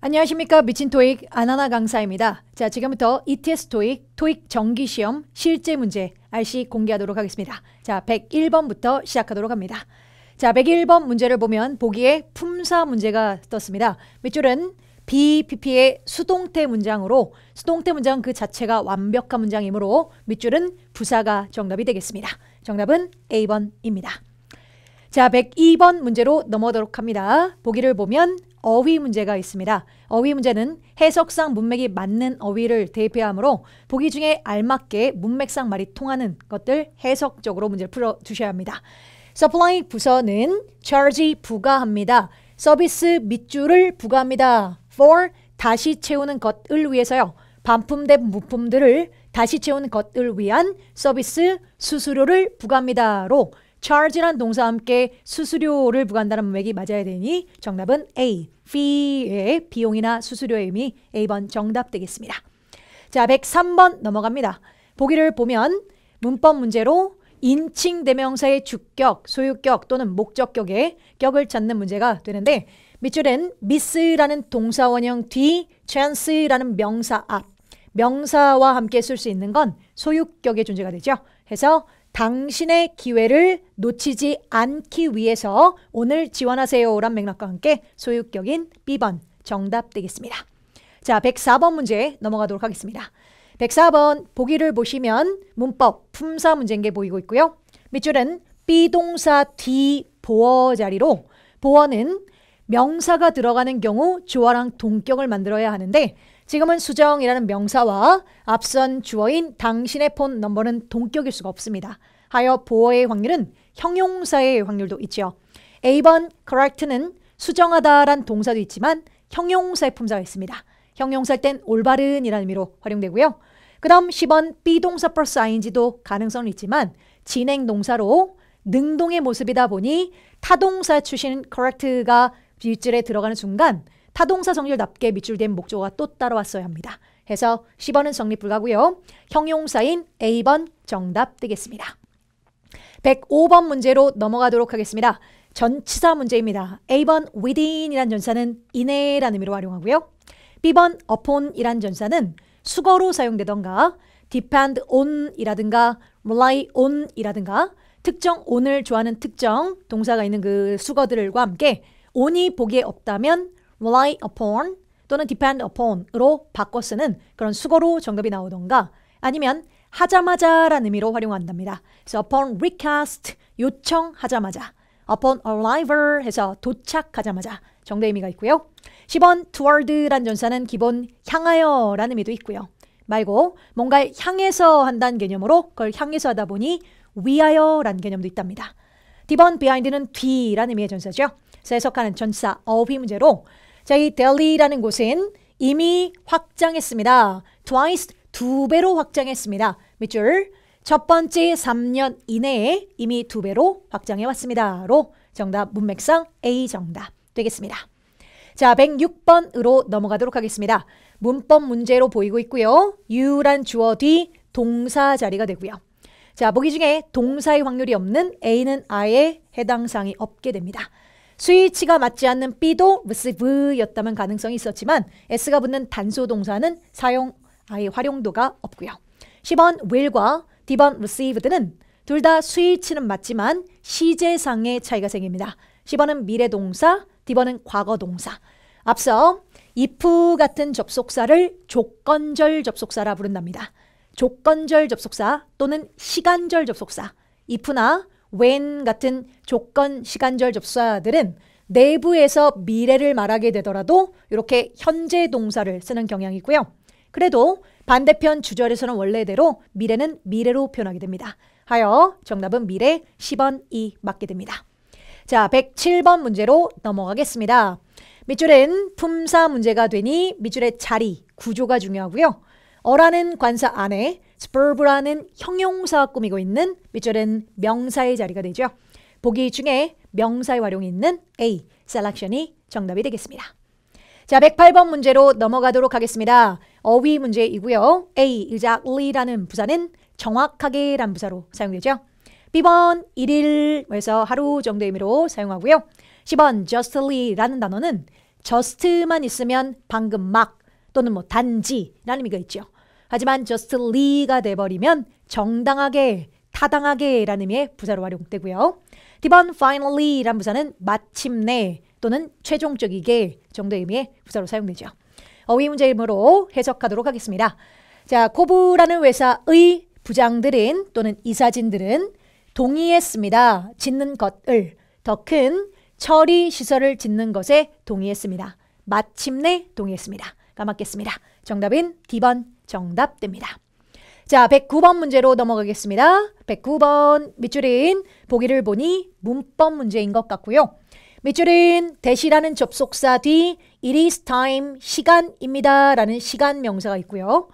안녕하십니까 미친 토익 아나나 강사입니다. 자 지금부터 ETS 토익 토익 정기 시험 실제 문제 RC 공개하도록 하겠습니다. 자 101번부터 시작하도록 합니다. 자 101번 문제를 보면 보기에 품사 문제가 떴습니다. 밑줄은 BPP의 수동태 문장으로 수동태 문장 그 자체가 완벽한 문장이므로 밑줄은 부사가 정답이 되겠습니다. 정답은 A번입니다. 자 102번 문제로 넘어가도록 합니다. 보기를 보면 어휘 문제가 있습니다. 어휘 문제는 해석상 문맥이 맞는 어휘를 대입해야 하므로 보기 중에 알맞게 문맥상 말이 통하는 것들 해석적으로 문제를 풀어주셔야 합니다. supply 부서는 charge 부과합니다. 서비스 밑줄을 부과합니다. for 다시 채우는 것을 위해서요. 반품된 부품들을 다시 채우는 것을 위한 서비스 수수료를 부과합니다로 charge란 동사와 함께 수수료를 부과한다는 문맥이 맞아야 되니 정답은 A. fee의 비용이나 수수료의 의미 A번 정답 되겠습니다. 자, 103번 넘어갑니다. 보기를 보면 문법 문제로 인칭 대명사의 주격, 소유격 또는 목적격의 격을 찾는 문제가 되는데 밑줄엔 miss라는 동사 원형 뒤 chance라는 명사 앞 명사와 함께 쓸 수 있는 건 소유격의 존재가 되죠. 해서 당신의 기회를 놓치지 않기 위해서 오늘 지원하세요 란 맥락과 함께 소유격인 B번 정답 되겠습니다. 자, 104번 문제 넘어가도록 하겠습니다. 104번 보기를 보시면 문법 품사 문제인 게 보이고 있고요. 밑줄은 비동사 뒤 보어 자리로 보어는 명사가 들어가는 경우 주어랑 동격을 만들어야 하는데 지금은 수정이라는 명사와 앞선 주어인 당신의 폰 넘버는 동격일 수가 없습니다. 하여 보어의 확률은 형용사의 확률도 있죠. A번 correct는 수정하다란 동사도 있지만 형용사의 품사가 있습니다. 형용사일 땐 올바른이라는 의미로 활용되고요. 그 다음 10번 비동사 플러스 ing도 가능성은 있지만 진행 동사로 능동의 모습이다 보니 타동사 출신 correct가 밑줄에 들어가는 순간 타동사 성질답게 밑줄된 목적어가 또 따라왔어야 합니다. 해서 10번은 성립 불가고요. 형용사인 A번 정답 되겠습니다. 105번 문제로 넘어가도록 하겠습니다. 전치사 문제입니다. A번 within이란 전사는 이내라는 의미로 활용하고요. B번 upon이란 전사는 수거로 사용되던가 depend on이라든가 rely on이라든가 특정 on을 좋아하는 특정 동사가 있는 그 수거들과 함께 on이 보기에 없다면 rely upon 또는 depend upon으로 바꿔 쓰는 그런 수거로 정답이 나오던가 아니면 하자마자라는 의미로 활용한답니다. 그래서 upon recast 요청하자마자 upon arrival 해서 도착하자마자 정답 의미가 있고요. 10번 toward란 전사는 기본 향하여라는 의미도 있고요. 말고 뭔가 향해서 한다는 개념으로 그걸 향해서 하다 보니 위하여라는 개념도 있답니다. D번 behind는 뒤라는 의미의 전사죠. 그래서 해석하는 전사 어휘 문제로 자, 이 델리라는 곳은 이미 확장했습니다. twice 두 배로 확장했습니다. 밑줄 첫 번째 3년 이내에 이미 두 배로 확장해 왔습니다.로 정답 문맥상 A 정답 되겠습니다. 자, 106번으로 넘어가도록 하겠습니다. 문법 문제로 보이고 있고요. you란 주어 뒤 동사 자리가 되고요. 자, 보기 중에 동사의 확률이 없는 A는 아예 해당 사항이 없게 됩니다. 스위치가 맞지 않는 B도 receive였다면 가능성이 있었지만 S가 붙는 단수 동사는 사용 아예 활용도가 없고요. 10번 will과 D번 received는 둘 다 스위치는 맞지만 시제상의 차이가 생깁니다. 10번은 미래 동사, D번은 과거 동사. 앞서 if 같은 접속사를 조건절 접속사라 부른답니다. 조건절 접속사 또는 시간절 접속사, if나 when 같은 조건 시간절 접속사들은 내부에서 미래를 말하게 되더라도 이렇게 현재 동사를 쓰는 경향이 있고요. 그래도 반대편 주절에서는 원래대로 미래는 미래로 표현하게 됩니다. 하여 정답은 미래 10번이 맞게 됩니다. 자, 107번 문제로 넘어가겠습니다. 밑줄엔 품사 문제가 되니 밑줄의 자리, 구조가 중요하고요. a라는 관사 안에 superb라는 형용사가 꾸미고 있는 밑줄은 명사의 자리가 되죠. 보기 중에 명사의 활용이 있는 A, selection이 정답이 되겠습니다. 자, 108번 문제로 넘어가도록 하겠습니다. 어휘 문제이고요. A, exactly라는 부사는 정확하게 란 부사로 사용되죠. B번 일일에서 하루 정도 의미로 사용하고요. C번 justly라는 단어는 just만 있으면 방금 막 또는 뭐 단지라는 의미가 있죠. 하지만 justly가 돼버리면 정당하게, 타당하게 라는 의미의 부사로 활용되고요. D번 finally란 부사는 마침내 또는 최종적이게 정도의 의미의 부사로 사용되죠. 어휘 문제이므로 해석하도록 하겠습니다. 자, 코브라는 회사의 부장들은 또는 이사진들은 동의했습니다. 짓는 것을 더 큰 처리 시설을 짓는 것에 동의했습니다. 마침내 동의했습니다. 까먹겠습니다. 정답은 D번 정답됩니다. 자, 109번 문제로 넘어가겠습니다. 109번 밑줄인 보기를 보니 문법 문제인 것 같고요. 밑줄은 대시라는 접속사 뒤 it is time 시간입니다 라는 시간 명사가 있고요.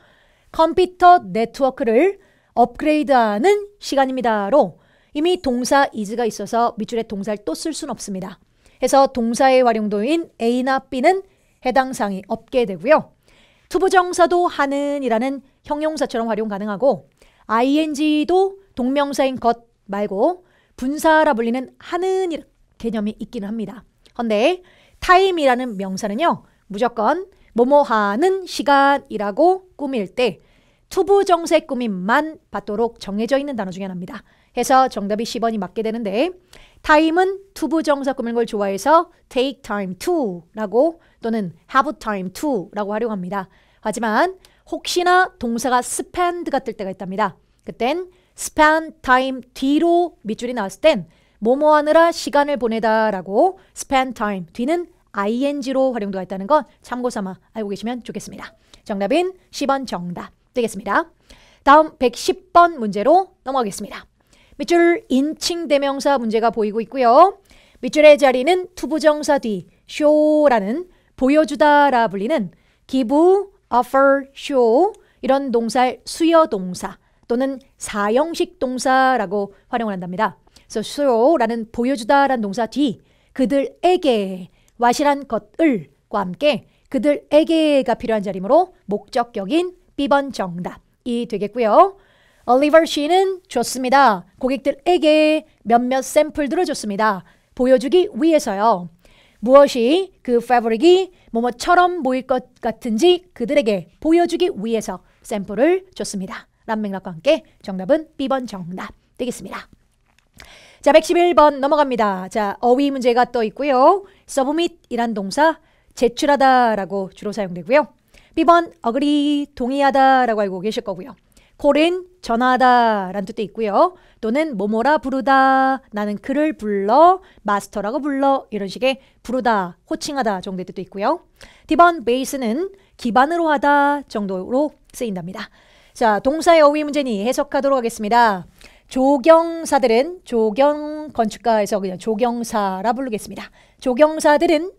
컴퓨터 네트워크를 업그레이드하는 시간입니다로 이미 동사 is가 있어서 밑줄에 동사를 또 쓸 수는 없습니다. 해서 동사의 활용도인 A나 B는 해당 사항이 없게 되고요. to부정사도 하는이라는 형용사처럼 활용 가능하고 ing도 동명사인 것 말고 분사라 불리는 하는 개념이 있기는 합니다. 그런데 time이라는 명사는요. 무조건 뭐뭐 하는 시간이라고 꾸밀 때 to부정사의 꾸밈만 받도록 정해져 있는 단어 중에 하나입니다. 해서 정답이 C번이 맞게 되는데 time은 to부정사 꾸미는 걸 좋아해서 take time to라고 또는 have time to라고 활용합니다. 하지만 혹시나 동사가 spend가 뜰 때가 있답니다. 그땐 spend time 뒤로 밑줄이 나왔을 땐 뭐뭐 하느라 시간을 보내다 라고 spend time 뒤는 ing로 활용도가 있다는 건 참고 삼아 알고 계시면 좋겠습니다. 정답은 C번 정답 되겠습니다. 다음 110번 문제로 넘어가겠습니다. 밑줄 인칭 대명사 문제가 보이고 있고요. 밑줄의 자리는 to부정사 뒤 show라는 보여주다라 불리는 give, offer, show 이런 동사의 수여 동사 또는 사형식 동사라고 활용을 한답니다. 그래서 show라는 보여주다라는 동사 뒤 그들에게 와실한 것을과 함께 그들에게가 필요한 자리므로 목적격인 B번 정답이 되겠고요. 올리버 씨는 좋습니다. 고객들에게 몇몇 샘플들을 줬습니다. 보여주기 위해서요. 무엇이 그 패브릭이 뭐뭐처럼 보일 것 같은지 그들에게 보여주기 위해서 샘플을 줬습니다. 란 맥락과 함께 정답은 B번 정답 되겠습니다. 자, 111번 넘어갑니다. 자, 어휘 문제가 떠 있고요. submit이란 동사 제출하다라고 주로 사용되고요. B번 agree 동의하다라고 알고 계실 거고요. 콜은 전화하다 라는 뜻도 있고요. 또는 뭐뭐라 부르다 나는 그를 불러 마스터라고 불러 이런 식의 부르다 호칭하다 정도의 뜻도 있고요. D번 베이스는 기반으로 하다 정도로 쓰인답니다. 자 동사의 어휘 문제니 해석하도록 하겠습니다. 조경사들은 조경 건축가에서 그냥 조경사라 부르겠습니다. 조경사들은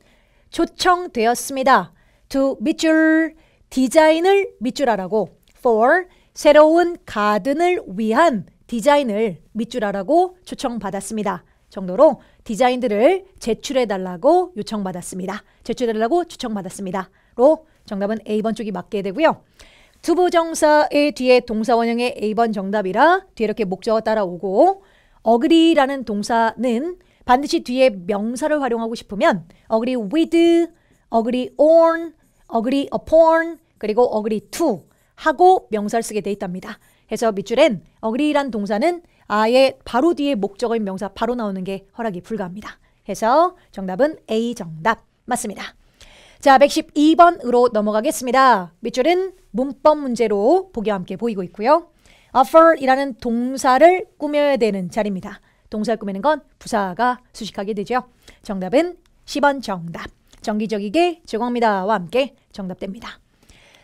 초청되었습니다. to 밑줄 디자인을 밑줄 하라고 for 새로운 가든을 위한 디자인을 밑줄하라고 초청받았습니다. 정도로 디자인들을 제출해달라고 요청받았습니다. 제출해달라고 추청받았습니다. 로 정답은 A번 쪽이 맞게 되고요. to부정사의 뒤에 동사 원형의 A번 정답이라 뒤에 이렇게 목적어 따라오고 agree라는 동사는 반드시 뒤에 명사를 활용하고 싶으면 agree with, agree on, agree upon, 그리고 agree to 하고 명사를 쓰게 돼 있답니다. 해서 밑줄엔 agree란 동사는 아예 바로 뒤에 목적어인 명사 바로 나오는 게 허락이 불가합니다. 해서 정답은 A 정답 맞습니다. 자, 112번으로 넘어가겠습니다. 밑줄은 문법 문제로 보기와 함께 보이고 있고요. offer이라는 동사를 꾸며야 되는 자리입니다. 동사를 꾸미는 건 부사가 수식하게 되죠. 정답은 10번 정답. 정기적이게 제공합니다와 함께 정답됩니다.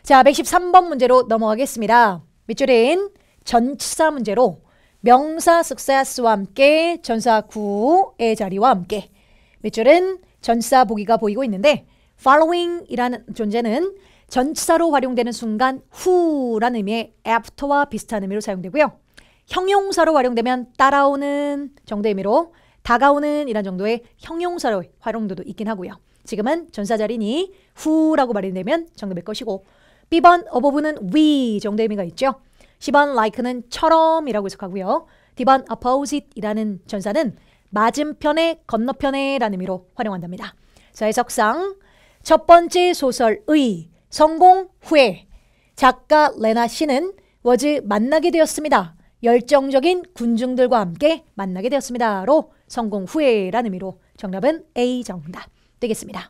자, 113번 문제로 넘어가겠습니다. 밑줄인 전치사 문제로 명사 success와 함께 전사 구의 자리와 함께 밑줄은 전치사 보기가 보이고 있는데 following이라는 존재는 전치사로 활용되는 순간 후라는 의미의 after와 비슷한 의미로 사용되고요. 형용사로 활용되면 따라오는 정도의 의미로 다가오는 이란 정도의 형용사로 활용도도 있긴 하고요. 지금은 전사 자리니 후라고 발음되면 정답일 것이고 B번 어버브는 we 정도의 의미가 있죠. 10번 like는 처럼이라고 해석하고요. D번 opposite이라는 전사는 맞은편에 건너편에 라는 의미로 활용한답니다. 자, 해석상 첫 번째 소설의 성공 후에 작가 레나 씨는 워즈 만나게 되었습니다. 열정적인 군중들과 함께 만나게 되었습니다.로 성공 후에라는 의미로 정답은 A 정답 되겠습니다.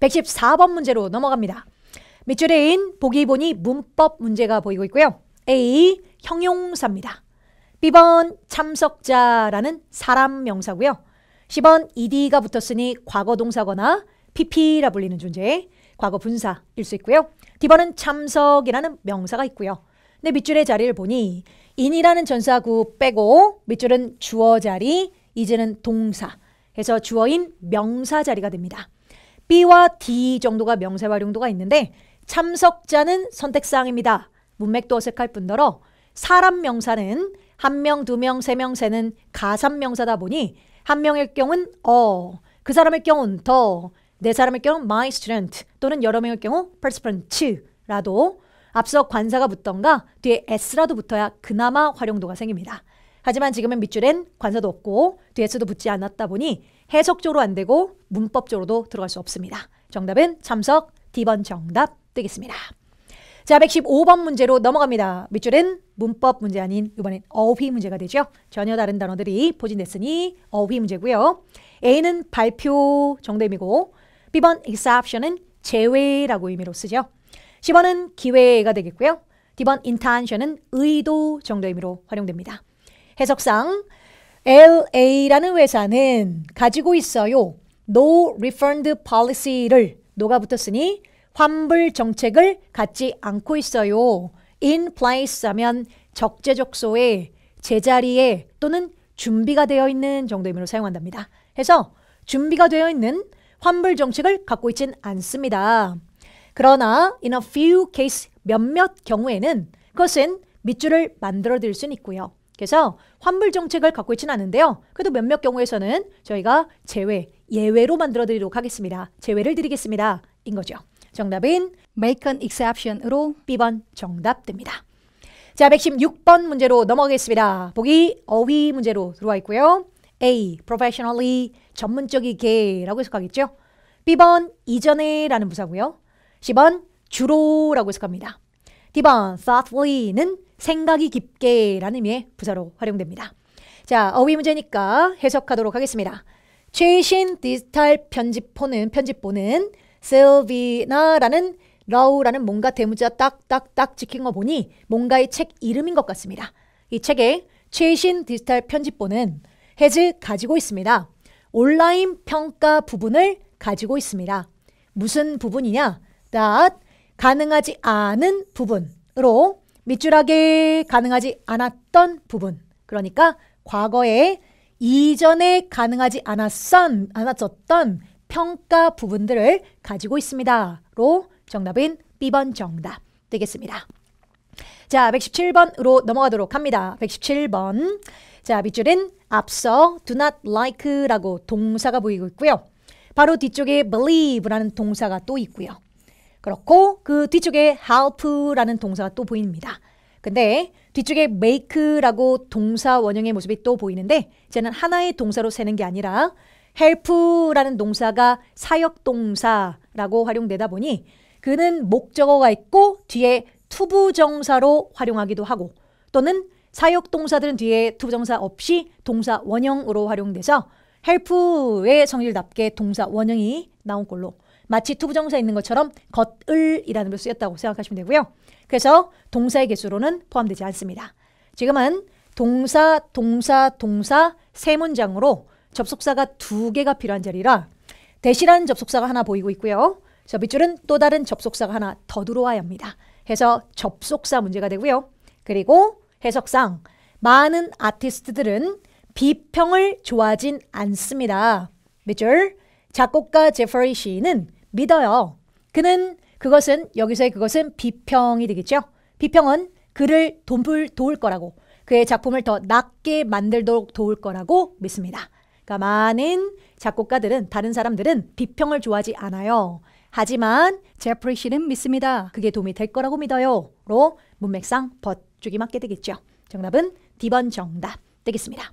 114번 문제로 넘어갑니다. 밑줄에인 보기 보니 문법 문제가 보이고 있고요. A 형용사입니다. B번 참석자라는 사람 명사고요. 10번 ed가 붙었으니 과거 동사거나 pp라 불리는 존재, 과거 분사일 수 있고요. D번은 참석이라는 명사가 있고요. 근데 밑줄의 자리를 보니 in이라는 전사구 빼고 밑줄은 주어 자리, 이제는 동사. 해서 주어인 명사 자리가 됩니다. B와 D 정도가 명사 활용도가 있는데 참석자는 선택사항입니다. 문맥도 어색할 뿐더러 사람 명사는 한 명, 두 명, 세 명, 세는 가산 명사다 보니 한 명일 경우는 어, 그 사람의 경우는 더, 네 사람의 경우는 my student 또는 여러 명일 경우 participant라도 앞서 관사가 붙던가 뒤에 s라도 붙어야 그나마 활용도가 생깁니다. 하지만 지금은 밑줄엔 관사도 없고 뒤에 s도 붙지 않았다 보니 해석적으로 안 되고 문법적으로도 들어갈 수 없습니다. 정답은 참석 D번 정답 되겠습니다. 자, 115번 문제로 넘어갑니다. 밑줄은 문법 문제 아닌 이번엔 어휘 문제가 되죠. 전혀 다른 단어들이 포진됐으니 어휘 문제고요. A는 발표 정답이고 B번 exception은 제외라고 의미로 쓰죠. 10번은 기회가 되겠고요. D번 intention은 의도 정도 의미로 활용됩니다. 해석상 LA라는 회사는 가지고 있어요. No refund policy를 노가 붙었으니 환불 정책을 갖지 않고 있어요. in place 하면 적재적소에 제자리에 또는 준비가 되어 있는 정도 의미로 사용한답니다. 해서 준비가 되어 있는 환불 정책을 갖고 있진 않습니다. 그러나 in a few case 몇몇 경우에는 그것은 밑줄을 만들어 드릴 수는 있고요. 그래서 환불 정책을 갖고 있지는 않은데요. 그래도 몇몇 경우에서는 저희가 제외, 예외로 만들어 드리도록 하겠습니다. 제외를 드리겠습니다. 인 거죠. 정답은 make an exception으로 B번 정답됩니다. 자, 116번 문제로 넘어가겠습니다. 보기 어휘 문제로 들어와 있고요. A. professionally 전문적이게 라고 해석하겠죠. B번 이전에 라는 부사고요. 10번 주로 라고 해석합니다. D번 thoughtfully는 생각이 깊게 라는 의미의 부사로 활용됩니다. 자, 어휘 문제니까 해석하도록 하겠습니다. 최신 디지털 편집본은 편집본은 셀비나라는 러우라는 뭔가 대문자 딱딱딱 찍힌 거 보니 뭔가의 책 이름인 것 같습니다. 이 책의 최신 디지털 편집본은 해즈 가지고 있습니다. 온라인 평가 부분을 가지고 있습니다. 무슨 부분이냐? that 가능하지 않은 부분으로 밑줄하게 가능하지 않았던 부분. 그러니까 과거에 이전에 가능하지 않았던, 평가 부분들을 가지고 있습니다. 로 정답은 B번 정답 되겠습니다. 자, 117번으로 넘어가도록 합니다. 117번. 자, 밑줄은 앞서 do not like라고 동사가 보이고 있고요. 바로 뒤쪽에 believe라는 동사가 또 있고요. 그렇고 그 뒤쪽에 help라는 동사가 또 보입니다. 근데 뒤쪽에 make라고 동사 원형의 모습이 또 보이는데 이제는 하나의 동사로 세는 게 아니라 help라는 동사가 사역 동사라고 활용되다 보니 그는 목적어가 있고 뒤에 투부정사로 활용하기도 하고 또는 사역 동사들은 뒤에 투부정사 없이 동사 원형으로 활용돼서 help의 성질답게 동사 원형이 나온 걸로 마치 투부정사 있는 것처럼 것을이라는 걸 쓰였다고 생각하시면 되고요. 그래서 동사의 개수로는 포함되지 않습니다. 지금은 동사, 동사, 동사 세 문장으로 접속사가 두 개가 필요한 자리라 대시라는 접속사가 하나 보이고 있고요. 저 밑줄은 또 다른 접속사가 하나 더 들어와야 합니다. 해서 접속사 문제가 되고요. 그리고 해석상 많은 아티스트들은 비평을 좋아하진 않습니다. 밑줄 작곡가 제퍼리 씨는 믿어요. 그는 그것은 여기서의 그것은 비평이 되겠죠. 비평은 그를 돈을 도울 거라고 그의 작품을 더 낫게 만들도록 도울 거라고 믿습니다. 그러니까 많은 작곡가들은 다른 사람들은 비평을 좋아하지 않아요. 하지만 제프리 씨는 믿습니다. 그게 도움이 될 거라고 믿어요. 로 문맥상 버쪽이 맞게 되겠죠. 정답은 D번 정답 되겠습니다.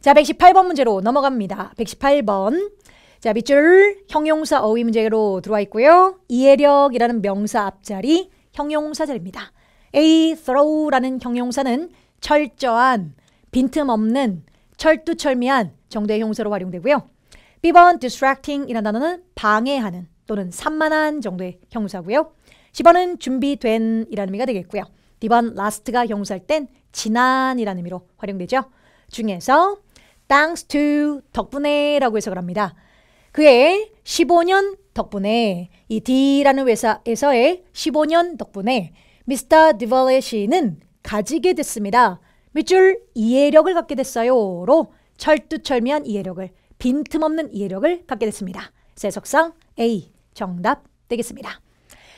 자, 118번 문제로 넘어갑니다. 118번. 자, 밑줄 형용사 어휘 문제로 들어와 있고요. 이해력이라는 명사 앞자리 형용사 자리입니다. A thorough라는 형용사는 철저한, 빈틈없는, 철두철미한 정도의 형사로 활용되고요. B번 distracting이라는 단어는 방해하는 또는 산만한 정도의 형사고요. 10번은 준비된 이라는 의미가 되겠고요. D번 last가 형사할 땐 지난이라는 의미로 활용되죠. 중에서 thanks to 덕분에 라고 해석을 합니다. 그의 15년 덕분에 이 D라는 회사에서의 15년 덕분에 미스터 디벌레시는 가지게 됐습니다. 밑줄 이해력을 갖게 됐어요로 철두철미한 이해력을 빈틈없는 이해력을 갖게 됐습니다. 세석상 A 정답 되겠습니다.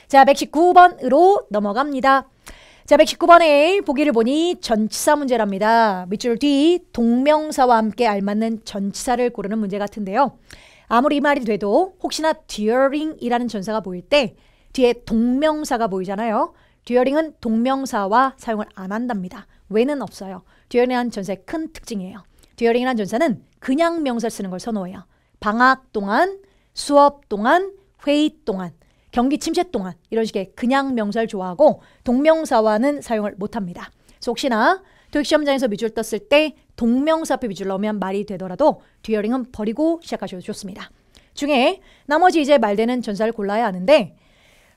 자, 119번으로 넘어갑니다. 자, 119번에 보기를 보니 전치사 문제랍니다. 밑줄 뒤 동명사와 함께 알맞는 전치사를 고르는 문제 같은데요. 아무리 말이 돼도 혹시나 during이라는 전사가 보일 때 뒤에 동명사가 보이잖아요. during은 동명사와 사용을 안 한답니다. 왜는 없어요. during이라는 전사의 큰 특징이에요. during이라는 전사는 그냥 명사를 쓰는 걸 선호해요. 방학 동안, 수업 동안, 회의 동안, 경기 침체 동안 이런 식의 그냥 명사를 좋아하고 동명사와는 사용을 못합니다. 그래서 혹시나 토익 시험장에서 밑줄 떴을 때 동명사 앞에 밑줄 넣으면 말이 되더라도 듀어링은 버리고 시작하셔도 좋습니다. 중에 나머지 이제 말되는 전사를 골라야 하는데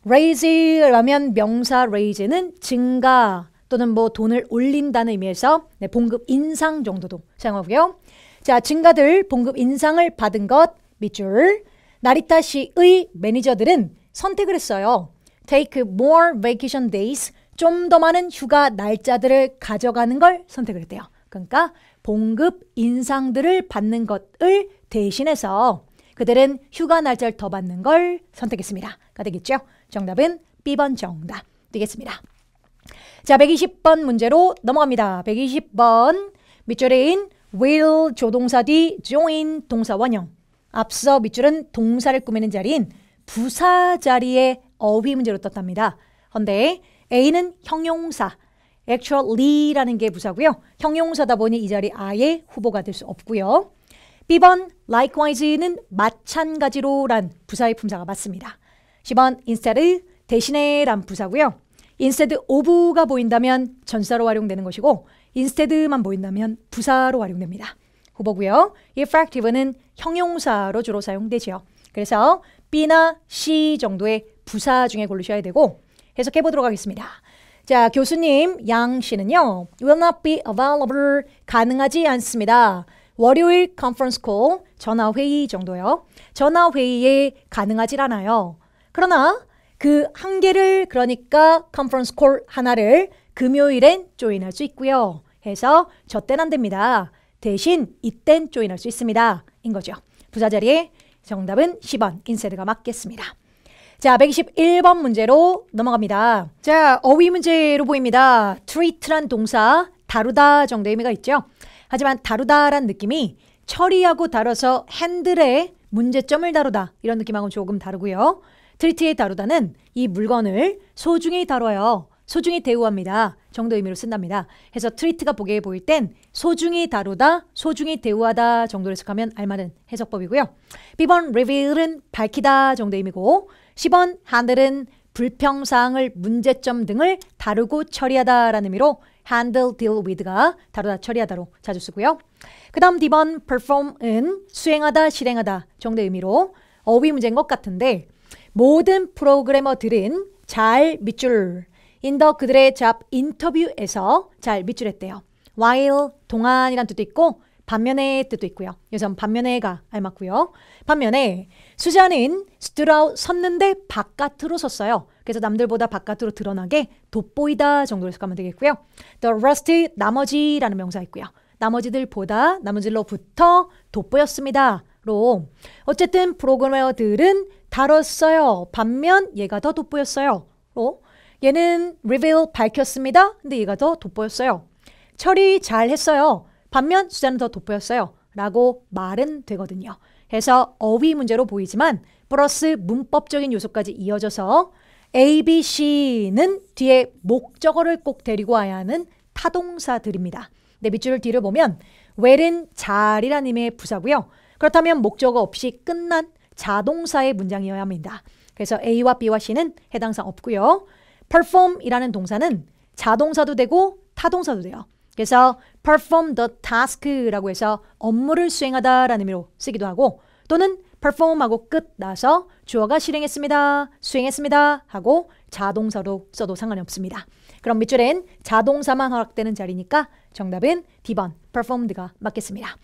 raise라면 명사 raise는 증가 또는 뭐 돈을 올린다는 의미에서 네, 봉급 인상 정도도 사용하고요. 자, 증가들 봉급 인상을 받은 것 밑줄 나리타 시의 매니저들은 선택을 했어요. Take more vacation days. 좀 더 많은 휴가 날짜들을 가져가는 걸 선택을 했대요. 그러니까 봉급 인상들을 받는 것을 대신해서 그들은 휴가 날짜를 더 받는 걸 선택했습니다. 가 되겠죠? 정답은 B번 정답 되겠습니다. 자, 120번 문제로 넘어갑니다. 120번 밑줄인 will 조동사 뒤 join 동사 원형. 앞서 밑줄은 동사를 꾸미는 자리인 부사 자리에 어휘 문제로 떴답니다. 헌데 A는 형용사, actually라는 게 부사고요. 형용사다 보니 이 자리 아예 후보가 될 수 없고요. B번 likewise는 마찬가지로란 부사의 품사가 맞습니다. 10번 instead 대신에 란 부사고요. Instead of가 보인다면 전사로 활용되는 것이고 instead만 보인다면 부사로 활용됩니다. 후보고요. effective는 형용사로 주로 사용되죠. 그래서 B나 C 정도의 부사 중에 고르셔야 되고 해석해 보도록 하겠습니다. 자, 교수님 양 씨는요. will not be available 가능하지 않습니다. 월요일 conference call 전화 회의 정도요. 전화 회의에 가능하지 않아요. 그러나 그 한 개를 그러니까 conference call 하나를 금요일엔 join할 수 있고요. 해서 저땐 안 됩니다. 대신 이땐 join할 수 있습니다. 인 거죠. 부사 자리에 정답은 C번 instead가 맞겠습니다. 자, 121번 문제로 넘어갑니다. 자, 어휘 문제로 보입니다. treat란 동사 다루다 정도 의미가 있죠. 하지만 다루다란 느낌이 처리하고 다뤄서 handle에 문제점을 다루다 이런 느낌하고는 조금 다르고요. treat의 다루다는 이 물건을 소중히 다뤄요. 소중히 대우합니다. 정도 의미로 쓴답니다. 해서 treat가 보기에 보일 땐 소중히 다루다, 소중히 대우하다 정도로 해석하면 알맞은 해석법이고요. B번 reveal은 밝히다 정도 의미고 C번 handle은 불평사항을 문제점 등을 다루고 처리하다라는 의미로 handle, deal with가 다루다, 처리하다로 자주 쓰고요. 그 다음 D번 perform은 수행하다, 실행하다 정도의 의미로 어휘 문제인 것 같은데 모든 프로그래머들은 잘 밑줄 in their 그들의 job 인터뷰에서 잘 밑줄했대요. while 동안이란 뜻도 있고 반면에 뜻도 있고요. 여기서 반면에가 알맞고요. 반면에 stood out 섰는데 바깥으로 섰어요. 그래서 남들보다 바깥으로 드러나게 돋보이다 정도로 해석하면 되겠고요. the rest 나머지라는 명사 있고요. 나머지들보다 나머지로부터 돋보였습니다. 로 어쨌든 프로그래머들은 다뤘어요. 반면 얘가 더 돋보였어요. 로 얘는 reveal 밝혔습니다. 근데 얘가 더 돋보였어요. 처리 잘 했어요. 반면 수자는 더 돋보였어요. 라고 말은 되거든요. 해서 어휘 문제로 보이지만 플러스 문법적인 요소까지 이어져서 A, B, C는 뒤에 목적어를 꼭 데리고 와야 하는 타동사들입니다. 네, 밑줄 뒤를 보면 well은 잘이라는 의미의 부사고요. 그렇다면 목적어 없이 끝난 자동사의 문장이어야 합니다. 그래서 A와 B와 C는 해당상 없고요. perform이라는 동사는 자동사도 되고 타동사도 돼요. 그래서 perform the task라고 해서 업무를 수행하다라는 의미로 쓰기도 하고 또는 perform하고 끝 나서 주어가 실행했습니다. 수행했습니다. 하고 자동사로 써도 상관이 없습니다. 그럼 밑줄엔 자동사만 허락되는 자리니까 정답은 D번 performed가 맞겠습니다.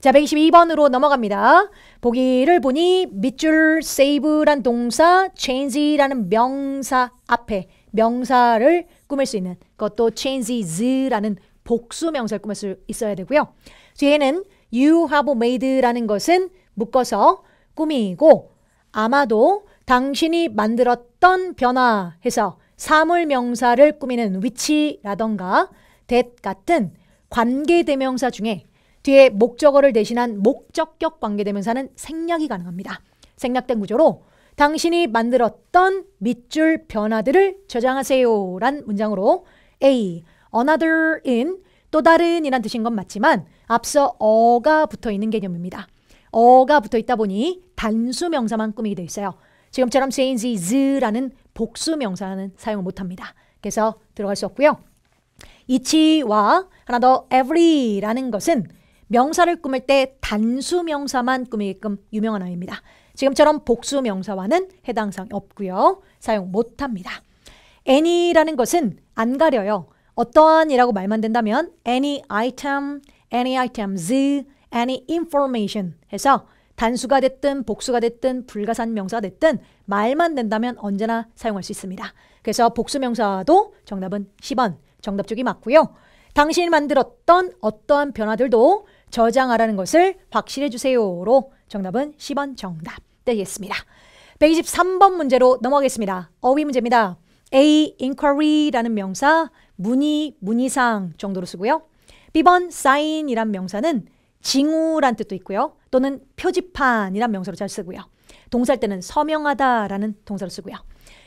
자, 122번으로 넘어갑니다. 보기를 보니 밑줄 save란 동사, change라는 명사 앞에 명사를 꾸밀 수 있는 그것도 changes라는 복수 명사를 꾸밀 수 있어야 되고요. 뒤에는 you have made라는 것은 묶어서 꾸미고 아마도 당신이 만들었던 변화 해서 사물 명사를 꾸미는 위치라던가 that 같은 관계 대명사 중에 뒤에 목적어를 대신한 목적격 관계대명사는 생략이 가능합니다. 생략된 구조로 당신이 만들었던 밑줄 변화들을 저장하세요 란 문장으로 A. another in 또 다른 이란 뜻인 건 맞지만 앞서 어가 붙어 있는 개념입니다. 어가 붙어 있다 보니 단수 명사만 꾸미게 되어 있어요. 지금처럼 says라는 복수 명사는 사용을 못합니다. 그래서 들어갈 수 없고요. 이치와 하나 더 every라는 것은 명사를 꾸밀 때 단수 명사만 꾸미게끔 유명한 어입니다. 지금처럼 복수 명사와는 해당 사항이 없고요. 사용 못합니다. any라는 것은 안 가려요. 어떠한이라고 말만 된다면 any item, any items, any information 해서 단수가 됐든 복수가 됐든 불가산 명사가 됐든 말만 된다면 언제나 사용할 수 있습니다. 그래서 복수 명사도 정답은 10번 정답 쪽이 맞고요. 당신이 만들었던 어떠한 변화들도 저장하라는 것을 확실해 주세요로 정답은 10번 정답 되겠습니다. 123번 문제로 넘어가겠습니다. 어휘 문제입니다. A. inquiry라는 명사 문의, 문의사항 정도로 쓰고요. B번 sign이란 명사는 징후란 뜻도 있고요. 또는 표지판이란 명사로 잘 쓰고요. 동사할 때는 서명하다라는 동사로 쓰고요.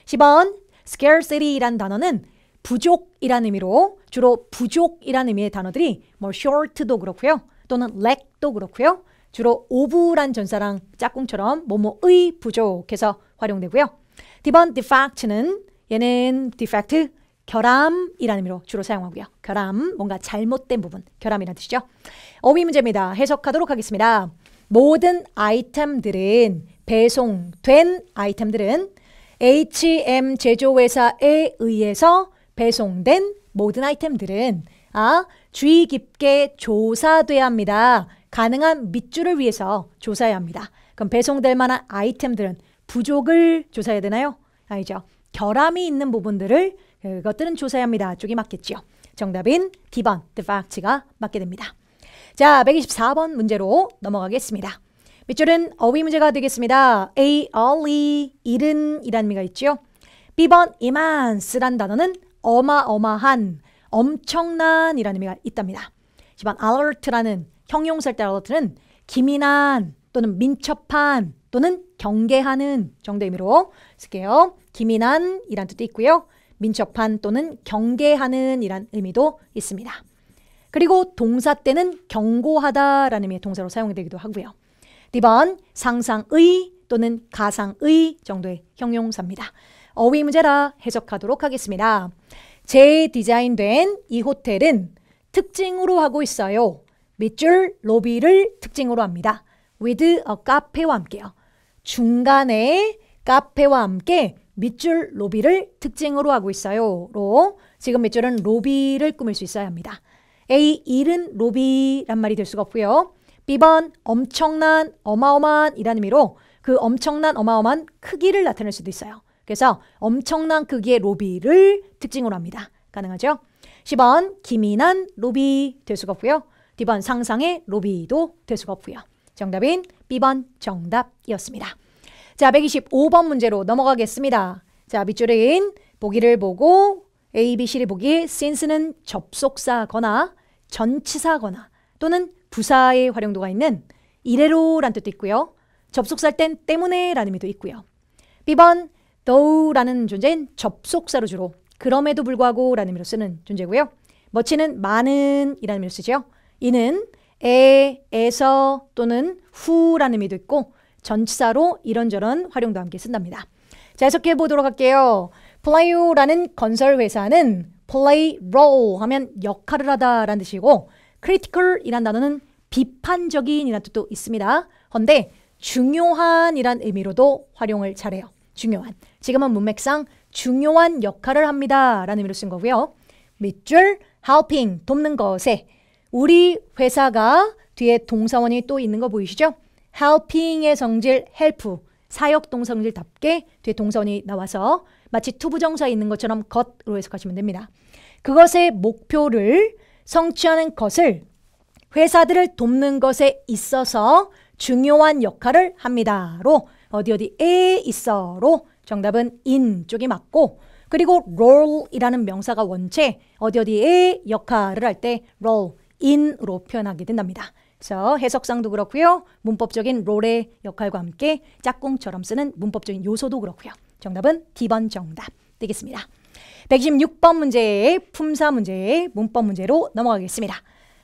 10번 scarcity란 단어는 부족이라는 의미로 주로 부족이라는 의미의 단어들이 뭐 short도 그렇고요. 또는 lack도 그렇고요. 주로 of란 전사랑 짝꿍처럼 뭐뭐의 부족해서 활용되고요. D번 defect는 얘는 defect 결함이라는 의미로 주로 사용하고요. 결함, 뭔가 잘못된 부분, 결함이라는 뜻이죠. 어휘 문제입니다. 해석하도록 하겠습니다. 모든 아이템들은 배송된 아이템들은 H&M 제조회사에 의해서 배송된 모든 아이템들은 아, 주의 깊게 조사돼야 합니다. 가능한 밑줄을 위해서 조사해야 합니다. 그럼 배송될 만한 아이템들은 부족을 조사해야 되나요? 아니죠. 결함이 있는 부분들을 그것들은 조사해야 합니다. 쪽이 맞겠죠. 정답인 D번, the fact가 맞게 됩니다. 자, 124번 문제로 넘어가겠습니다. 밑줄은 어휘 문제가 되겠습니다. A, early, 이른 이란 의미가 있죠. B번 immense란 단어는 어마어마한, 엄청난 이라는 의미가 있답니다. 10번 alert라는 형용사일 때 alert는 기민한 또는 민첩한 또는 경계하는 정도의 의미로 쓸게요. 기민한 이란 뜻도 있고요. 민첩한 또는 경계하는 이란 의미도 있습니다. 그리고 동사 때는 경고하다라는 의미의 동사로 사용되기도 하고요. D번 상상의 또는 가상의 정도의 형용사입니다. 어휘 문제라 해석하도록 하겠습니다. 재디자인된 이 호텔은 특징으로 하고 있어요. 밑줄 로비를 특징으로 합니다. with 카페와 함께요. 중간에 카페와 함께 밑줄 로비를 특징으로 하고 있어요. 로 지금 밑줄은 로비를 꾸밀 수 있어야 합니다. A. 이른 로비란 말이 될 수가 없고요. B번 엄청난 어마어마한 이라는 의미로 그 엄청난 어마어마한 크기를 나타낼 수도 있어요. 그래서 엄청난 크기의 로비를 특징으로 합니다. 가능하죠? 10번 기민한 로비 될 수가 없고요. D번 상상의 로비도 될 수가 없고요. 정답인 B번 정답이었습니다. 자, 125번 문제로 넘어가겠습니다. 자, 밑줄인 보기를 보고 A, B, C를 보기 since는 접속사거나 전치사거나 또는 부사의 활용도가 있는 이래로란 뜻도 있고요. 접속사일 땐 때문에 라는 의미도 있고요. B번 though라는 존재는 접속사로 주로 그럼에도 불구하고 라는 의미로 쓰는 존재고요. much는 많은 이라는 의미로 쓰죠. 이는 에, 에서 또는 후라는 의미도 있고 전치사로 이런저런 활용도 함께 쓴답니다. 자, 해석해 보도록 할게요. 플라이오라는 건설 회사는 play role 하면 역할을 하다라는 뜻이고 critical이란 단어는 비판적인이라는 뜻도 있습니다. 헌데 중요한이란 의미로도 활용을 잘해요. 중요한. 지금은 문맥상 중요한 역할을 합니다. 라는 의미로 쓴 거고요. 밑줄 helping 돕는 것에 우리 회사가 뒤에 동사원형이 또 있는 거 보이시죠? helping의 성질 help 사역 동사 성질답게 뒤에 동사원형이 나와서 마치 투부정사 있는 것처럼 것으로 해석하시면 됩니다. 그것의 목표를 성취하는 것을 회사들을 돕는 것에 있어서 중요한 역할을 합니다로 어디 어디에 있어로 정답은 in 쪽이 맞고 그리고 role이라는 명사가 원체 어디 어디에 역할을 할 때 role in으로 표현하게 된답니다. 그래서 해석상도 그렇고요. 문법적인 롤의 역할과 함께 짝꿍처럼 쓰는 문법적인 요소도 그렇고요. 정답은 D번 정답 되겠습니다. 126번 문제 품사 문제 문법 문제로 넘어가겠습니다.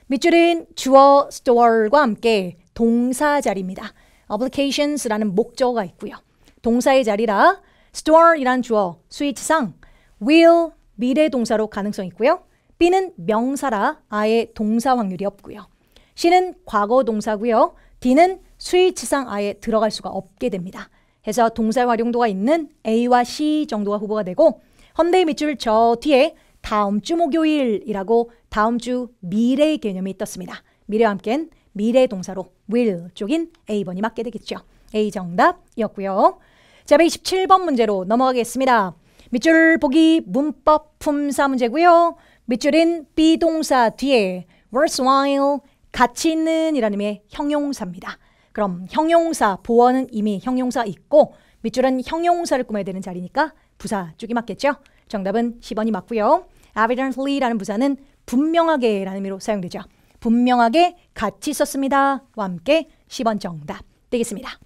밑줄은 주어 store과 함께 동사 자리입니다. Applications라는 목적어가 있고요. 동사의 자리라 store이란 주어 스위치상 will 미래 동사로 가능성 있고요. B는 명사라 아예 동사 확률이 없고요. C는 과거 동사고요. D는 스위치상 아예 들어갈 수가 없게 됩니다. 해서 동사 활용도가 있는 A와 C 정도가 후보가 되고 헌데이 밑줄 저 뒤에 다음 주 목요일이라고 다음 주 미래의 개념이 떴습니다. 미래와 함께는 미래 동사로 will 쪽인 A번이 맞게 되겠죠. A 정답이었고요. 자, 127번 문제로 넘어가겠습니다. 밑줄 보기 문법 품사 문제고요. 밑줄인 비동사 뒤에 worthwhile 가치 있는 이라는 의미의 형용사입니다. 그럼 형용사 보어는 이미 형용사 있고 밑줄은 형용사를 꾸며야 되는 자리니까 부사 쪽이 맞겠죠? 정답은 10번이 맞고요. evidently라는 부사는 분명하게 라는 의미로 사용되죠. 분명하게 같이 썼습니다. 와 함께 10번 정답 되겠습니다.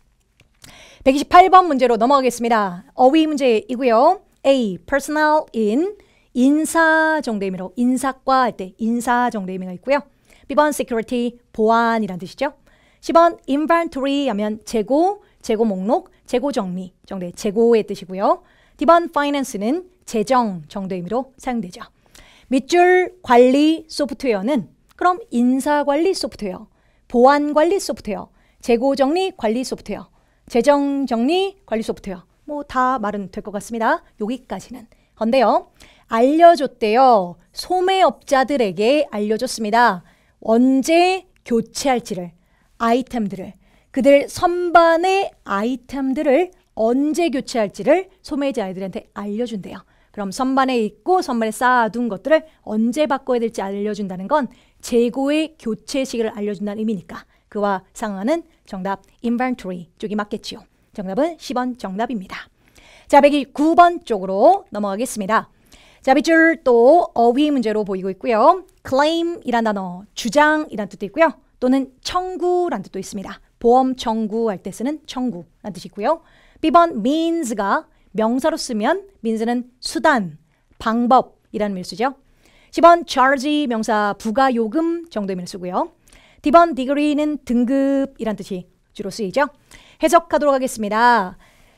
128번 문제로 넘어가겠습니다. 어휘 문제이고요. A. personal in 인사 정도의 의미로 인사과 할 때 인사 정도의 의미가 있고요. B번 security 보안이란 뜻이죠. 10번 inventory 하면 재고, 재고 목록, 재고 정리 정도의 재고의 뜻이고요. D번 finance는 재정 정도의 의미로 사용되죠. 밑줄 관리 소프트웨어는 그럼 인사관리 소프트웨어, 보안관리 소프트웨어, 재고정리 관리 소프트웨어, 재정정리 관리 소프트웨어 뭐 다 말은 될 것 같습니다. 여기까지는. 근데요. 알려줬대요. 소매업자들에게 알려줬습니다. 언제 교체할지를 아이템들을 그들 선반의 아이템들을 언제 교체할지를 소매자들한테 알려준대요. 그럼 선반에 있고 선반에 쌓아둔 것들을 언제 바꿔야 될지 알려준다는 건 재고의 교체 시기를 알려준다는 의미니까 그와 상하는 정답 inventory 쪽이 맞겠지요. 정답은 10번 정답입니다. 자, 109번 쪽으로 넘어가겠습니다. 자, 밑줄 또 어휘 문제로 보이고 있고요. claim이란 단어, 주장이란 뜻도 있고요. 또는 청구란 뜻도 있습니다. 보험 청구할 때 쓰는 청구란 뜻이 있고요. B번 means가 명사로 쓰면 means는 수단, 방법이라는 쓰죠. 10번 charge 명사 부가 요금 정도 의미를 쓰고요. D번 degree는 등급이란 뜻이 주로 쓰이죠. 해석하도록 하겠습니다.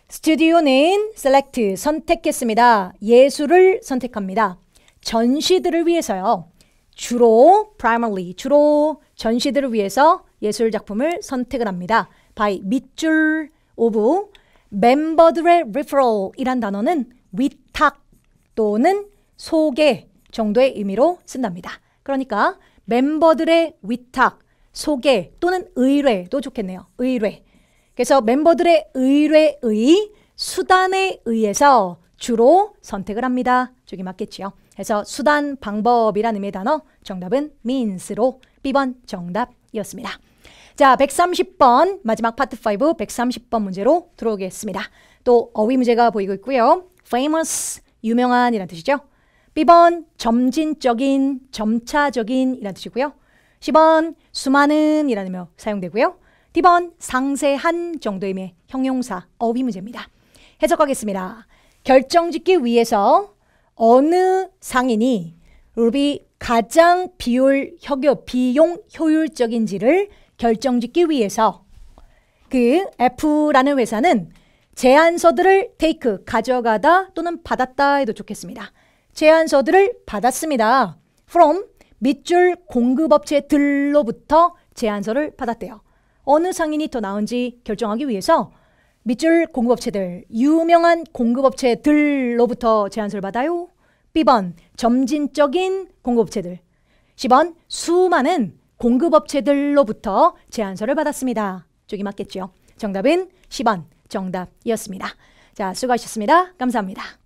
스튜디오는 select 선택했습니다. 예술을 선택합니다. 전시들을 위해서요. 주로 primarily 주로 전시들을 위해서 예술 작품을 선택을 합니다. by 밑줄 of 멤버들의 referral이란 단어는 위탁 또는 소개 정도의 의미로 쓴답니다. 그러니까 멤버들의 위탁, 소개 또는 의뢰도 좋겠네요. 의뢰. 그래서 멤버들의 의뢰의 수단에 의해서 주로 선택을 합니다. 저기 맞겠지요. 그래서 수단, 방법이라는 의미의 단어 정답은 means로 B번 정답이었습니다. 자, 130번 마지막 파트 5 130번 문제로 들어오겠습니다. 또 어휘 문제가 보이고 있고요. famous 유명한이란 뜻이죠. B번 점진적인, 점차적인 이란 뜻이고요. 10번 수많은 이라는 의미로 사용되고요. D번 상세한 정도의 형용사 어휘 문제입니다. 해석하겠습니다. 결정짓기 위해서 어느 상인이 be 가장 비율 효교 비용 효율적인지를 결정짓기 위해서 그 F라는 회사는 제안서들을 take 가져가다 또는 받았다 해도 좋겠습니다. 제안서들을 받았습니다. from 밑줄 공급업체들로부터 제안서를 받았대요. 어느 상인이 더 나은지 결정하기 위해서 밑줄 공급업체들, 유명한 공급업체들로부터 제안서를 받아요. B번 점진적인 공급업체들. 10번 수많은 공급업체들로부터 제안서를 받았습니다. 쪽이 맞겠죠. 정답은 10번 정답이었습니다. 자, 수고하셨습니다. 감사합니다.